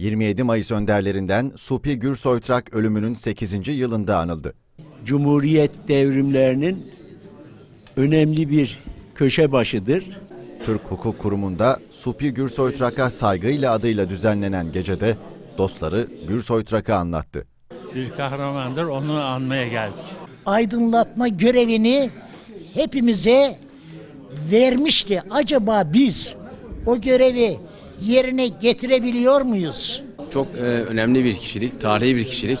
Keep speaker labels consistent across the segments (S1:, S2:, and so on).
S1: 27 Mayıs önderlerinden Supi Gürsoytrak ölümünün 8. yılında anıldı.
S2: Cumhuriyet devrimlerinin önemli bir köşe başıdır.
S1: Türk Hukuk Kurumu'nda Supi Gürsoytrak'a saygıyla adıyla düzenlenen gecede dostları Gürsoytrak'ı anlattı.
S3: bir kahramandır. Onu anmaya geldik.
S4: aydınlatma görevini hepimize vermişti. Acaba biz o görevi yerine getirebiliyor muyuz?
S5: Çok e, önemli bir kişilik, tarihi bir kişilik.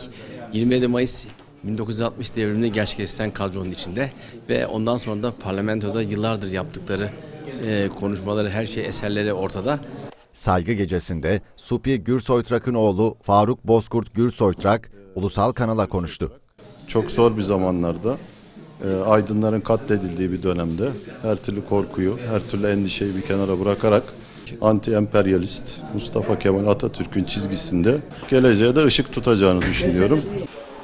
S5: 27 Mayıs 1960 devrimini gerçekleştiren kadronun içinde ve ondan sonra da parlamentoda yıllardır yaptıkları e, konuşmaları, her şey eserleri ortada.
S1: Saygı gecesinde Supi Gürsoytrak'ın oğlu Faruk Bozkurt Gürsoytrak ulusal kanala konuştu.
S6: çok zor bir zamanlarda e, aydınların katledildiği bir dönemde her türlü korkuyu, her türlü endişeyi bir kenara bırakarak anti-emperyalist Mustafa Kemal Atatürk'ün çizgisinde geleceğe de ışık tutacağını düşünüyorum.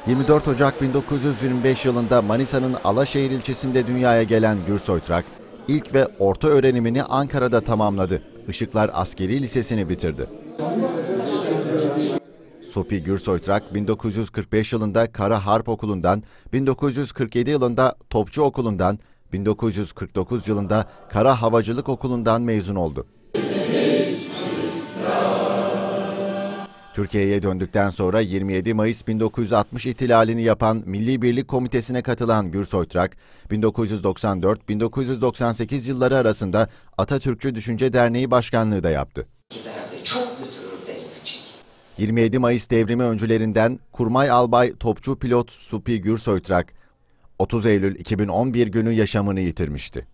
S1: 24 Ocak 1925 yılında Manisa'nın Alaşehir ilçesinde dünyaya gelen Gürsoytrak, ilk ve orta öğrenimini Ankara'da tamamladı. Işıklar Askeri Lisesi'ni bitirdi. Supi Gürsoytrak 1945 yılında Kara Harp Okulu'ndan, 1947 yılında Topçu Okulu'ndan, 1949 yılında Kara Havacılık Okulu'ndan mezun oldu. Türkiye'ye döndükten sonra 27 Mayıs 1960 ihtilalini yapan Milli Birlik Komitesi'ne katılan Gürsoytrak, 1994-1998 yılları arasında Atatürkçü Düşünce Derneği Başkanlığı da yaptı. 27 Mayıs devrimi öncülerinden Kurmay Albay Topçu Pilot Supi Gürsoytrak, 30 Eylül 2011 günü yaşamını yitirmişti.